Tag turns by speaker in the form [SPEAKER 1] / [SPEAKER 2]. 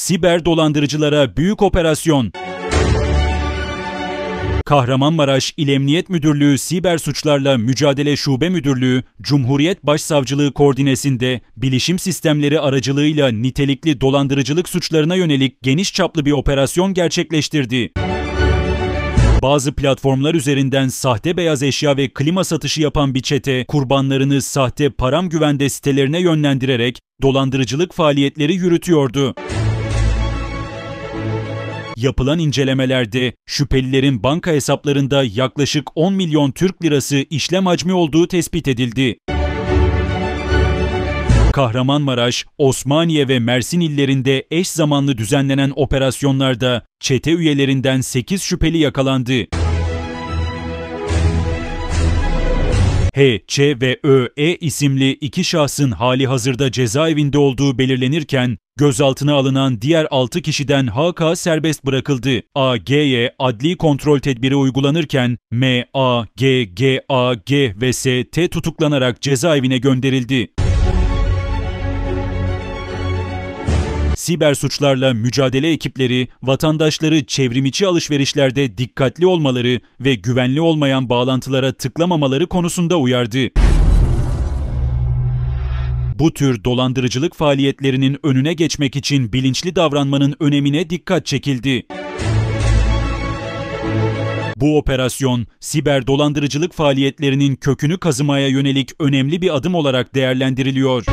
[SPEAKER 1] siber dolandırıcılara büyük operasyon. Kahramanmaraş İl Emniyet Müdürlüğü Siber Suçlarla Mücadele Şube Müdürlüğü, Cumhuriyet Başsavcılığı koordinesinde bilişim sistemleri aracılığıyla nitelikli dolandırıcılık suçlarına yönelik geniş çaplı bir operasyon gerçekleştirdi. Bazı platformlar üzerinden sahte beyaz eşya ve klima satışı yapan bir çete, kurbanlarını sahte param güvende sitelerine yönlendirerek dolandırıcılık faaliyetleri yürütüyordu. Yapılan incelemelerde şüphelilerin banka hesaplarında yaklaşık 10 milyon Türk lirası işlem hacmi olduğu tespit edildi. Kahramanmaraş, Osmaniye ve Mersin illerinde eş zamanlı düzenlenen operasyonlarda çete üyelerinden 8 şüpheli yakalandı. H, Ç ve Ö, E isimli iki şahsın hali hazırda cezaevinde olduğu belirlenirken, gözaltına alınan diğer 6 kişiden HK serbest bırakıldı. A, G'ye adli kontrol tedbiri uygulanırken M, A, G, G, A, G ve S, T tutuklanarak cezaevine gönderildi. Siber suçlarla mücadele ekipleri vatandaşları çevrimiçi alışverişlerde dikkatli olmaları ve güvenli olmayan bağlantılara tıklamamaları konusunda uyardı. Bu tür dolandırıcılık faaliyetlerinin önüne geçmek için bilinçli davranmanın önemine dikkat çekildi. Bu operasyon, siber dolandırıcılık faaliyetlerinin kökünü kazımaya yönelik önemli bir adım olarak değerlendiriliyor.